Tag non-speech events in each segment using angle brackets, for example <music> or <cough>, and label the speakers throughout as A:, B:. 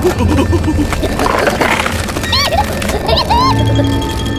A: Ha ha ha ha ha!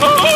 A: Oh!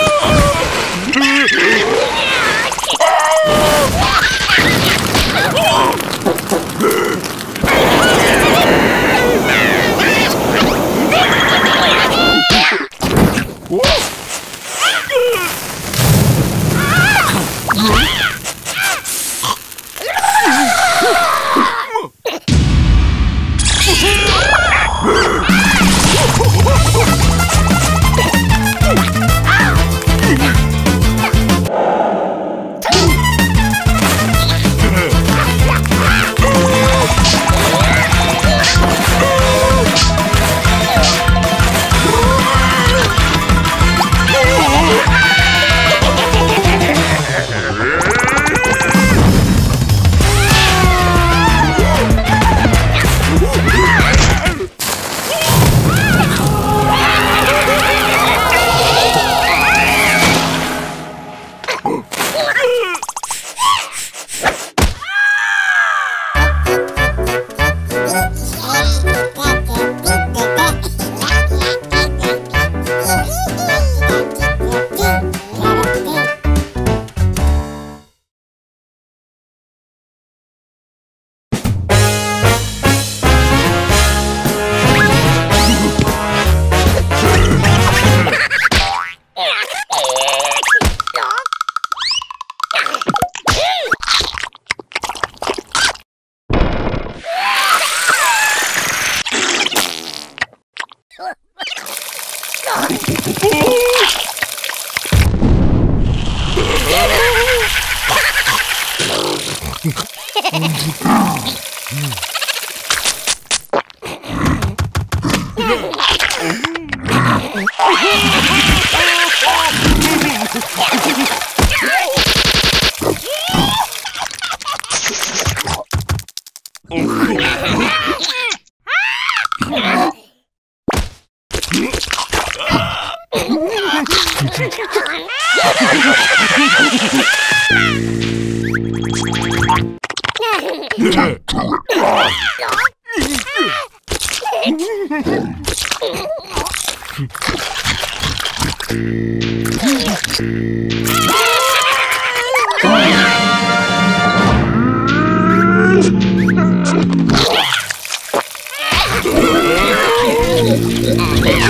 A: Yeah. Mmm.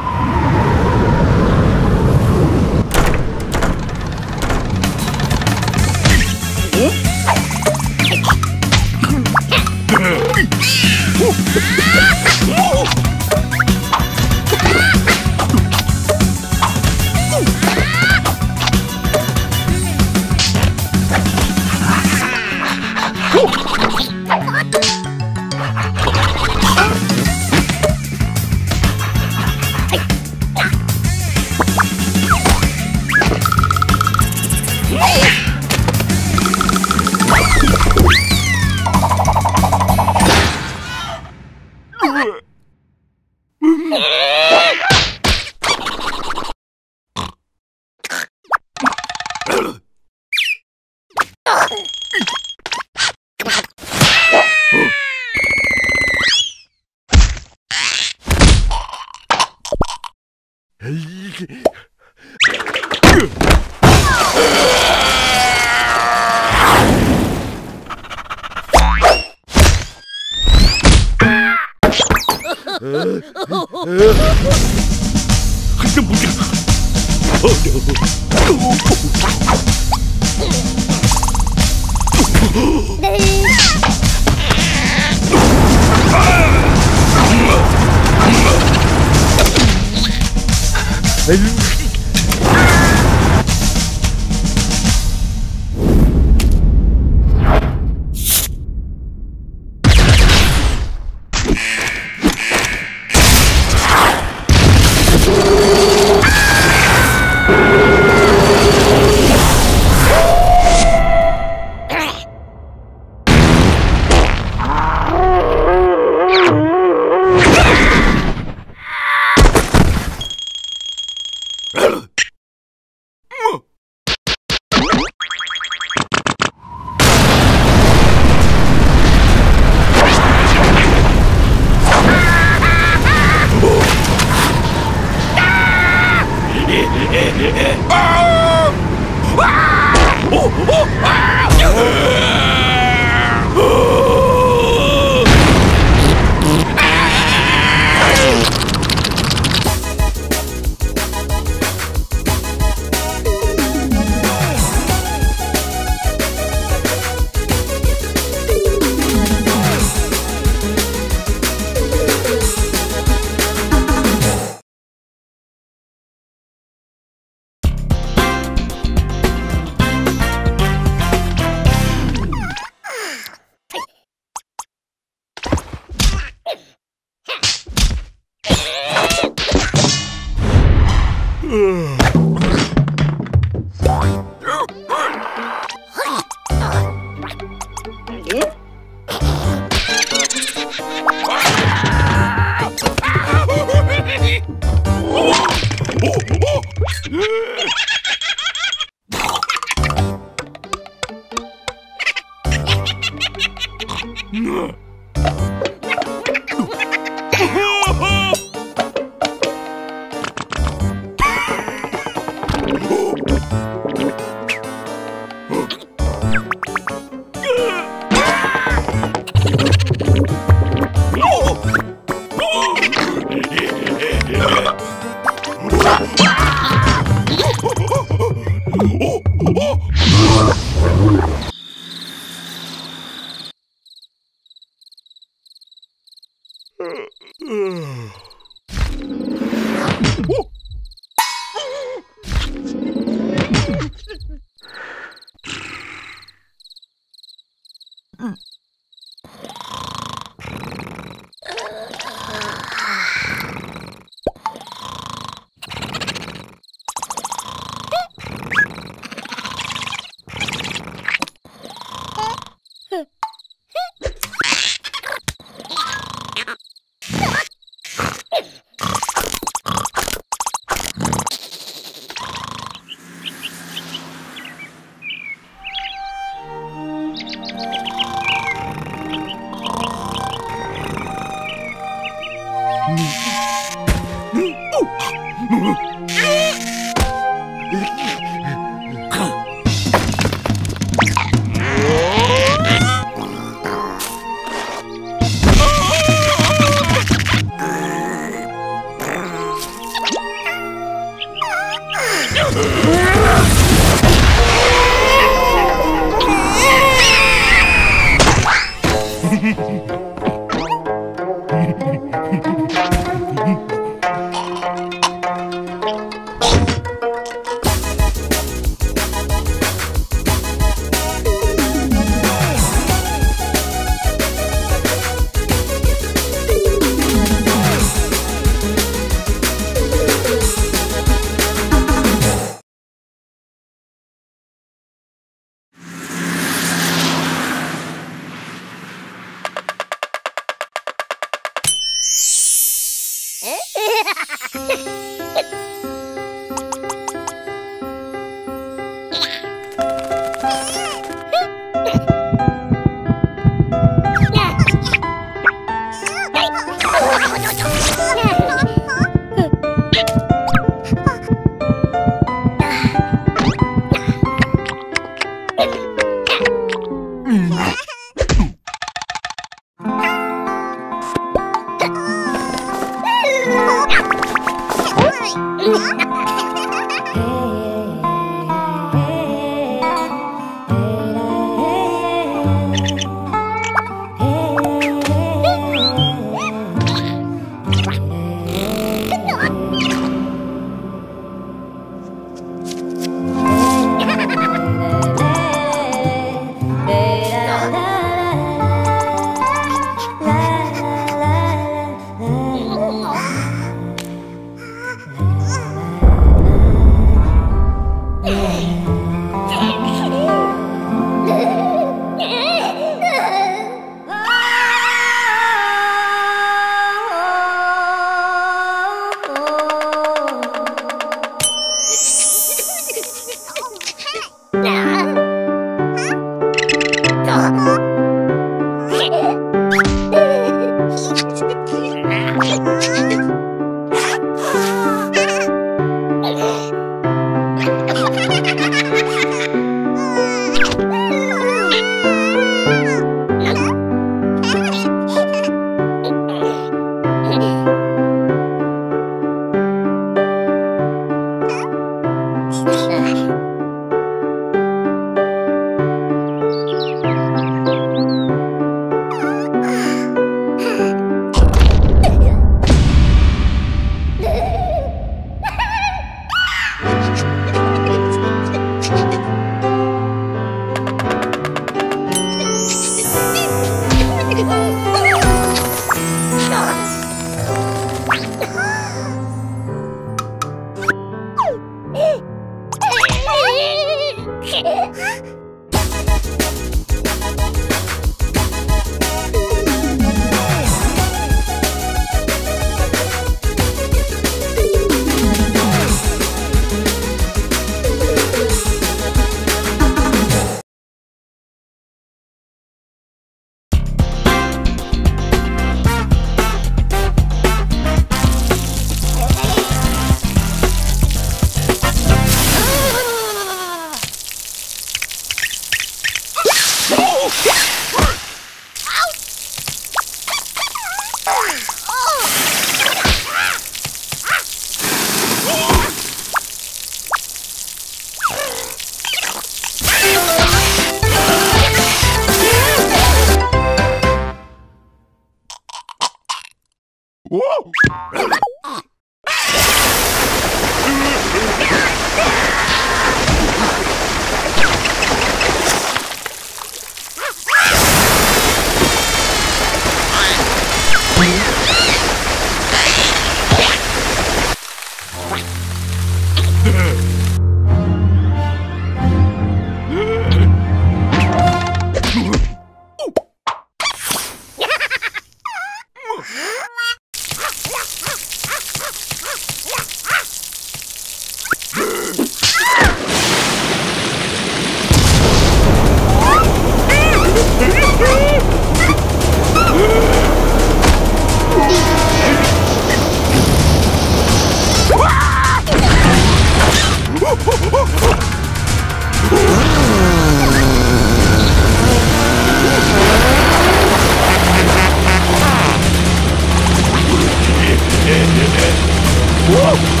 A: Uh!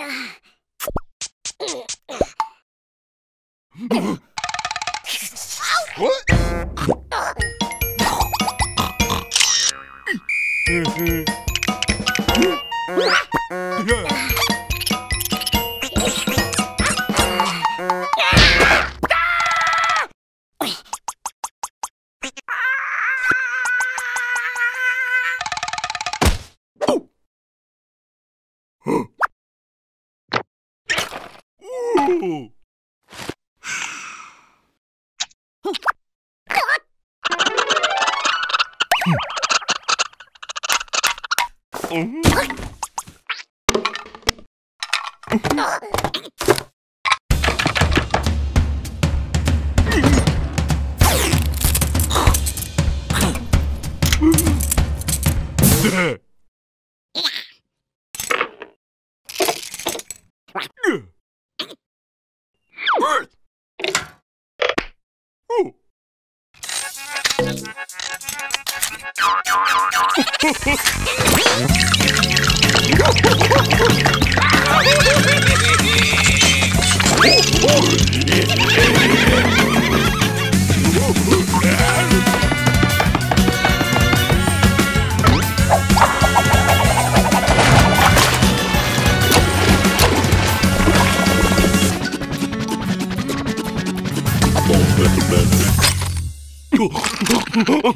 A: っあ。Oh,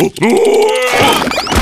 A: Ooh. <laughs> <laughs>